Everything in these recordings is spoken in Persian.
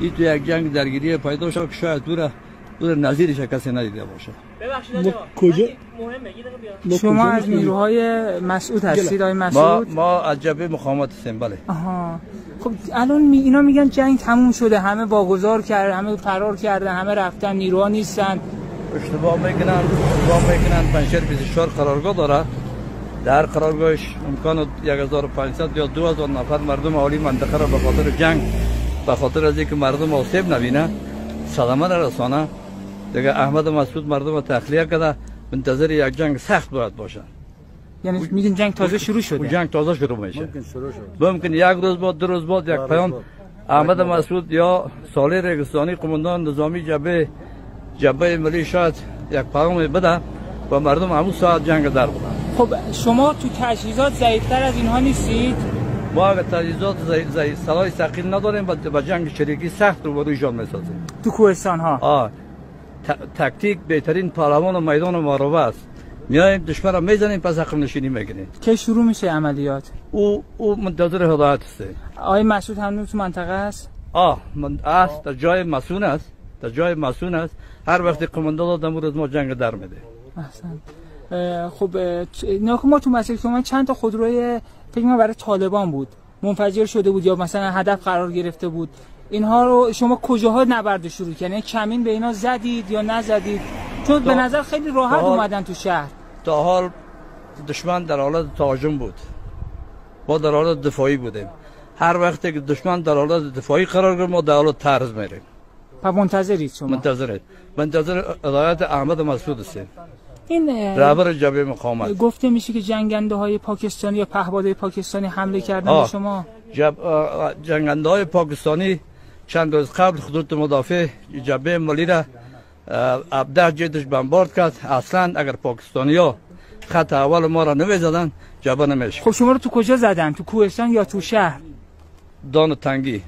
این تو یک جنگ درگیری پیدا شد که شاید دور دور نظیرش کسی ندیده باشه ببخشید ما آقا. کجا- مهمه یه دقیقه بیا. ما شما از؟ نیروهای مسعود هستید آقای ما مسعود ما از جبهه مقاومت هستیم بله آها خب الان می اینا میگن جنگ تموم شده همه واگذار کرده همه فرار کردن همه رفتن نیروها نیستن اشتباه می‌کنن اشتباه می‌کنن پنجشیر 24 قرارگاه داره در قرارگاهش امکان 1500 یا 2000 نفر مردم عالی منطقه را به خاطر جنگ به خاطر از اینکه مردم آسیب نبینه صدمه را رسانه. دیگه احمد مسعود مردم را تخلیه کرده منتظر یک جنگ سخت باید باشن یعنی میگن جنگ تازه شروع شده؟ جنگ تازه شروع میشه. ممکن شروع شد ممکن یک روز بعد دو روز بعد یک پیام. احمد مسعود یا صالح رگستانی قماندان نظامی جبهه جبهه ملی شاید یک پیام بده. و مردم همون ساعت جنگ در بودن. خب شما تو تجهیزات ضعیفتر از اینها نیستید؟ ما اگر تجهیزات زی- سلاح ثقیل نداریم و با جنگ شریکی سخت رو برویشان می‌سازیم. تو کوهستان ها؟ آه. تکتیک بهترین پهلوان و میدان و معروفه است. میایم دشمن را می‌زنیم پس عقب نشینی می‌گیریم. که شروع میشه عملیات؟ او او منتظر هدایت است. آقای مسعود هنوز تو منطقه است؟ آه من است. در جای مسون است. در جای مسون است. هر وقتی قماندان دادم روز ما جنگ در میده. احسن. خب اه، چ- نه، ما تو مسیر شما چند تا خودروی فکر کنم برای طالبان بود منفجر شده بود یا مثلا هدف قرار گرفته بود. اینها رو شما کجاها نبرد شروع کردین؟ یعنی کمین به اینا زدید یا نزدید؟ چون به نظر خیلی راحت اومدن تو شهر. تا حال دشمن در حالت تهاجم بود. ما در حالت دفاعی بودیم. هر وقتی که دشمن در حالت دفاعی قرار گرفت ما در حالت طرز میریم. و منتظرید شما. منتظر منتظر هدایت احمد مسعود هستیم. این رهبر جبهه مقاومت. گفته میشه که جنگنده های پاکستانی یا پهپادهای پاکستانی حمله کردن به آه. شما. جب جنگنده های پاکستانی چند روز قبل خطوط مدافع جبهه ملی را ابده جدش بمبارد کرد. اصلا اگر پاکستانی ها خط اول ما را نمی زدن جبهه نمیشه. خب شما رو تو کجا زدن؟ تو کوهستان یا تو شهر؟ دان تنگی.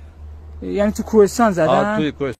یعنی تو کوهستان آه، زدن توی کوهستان.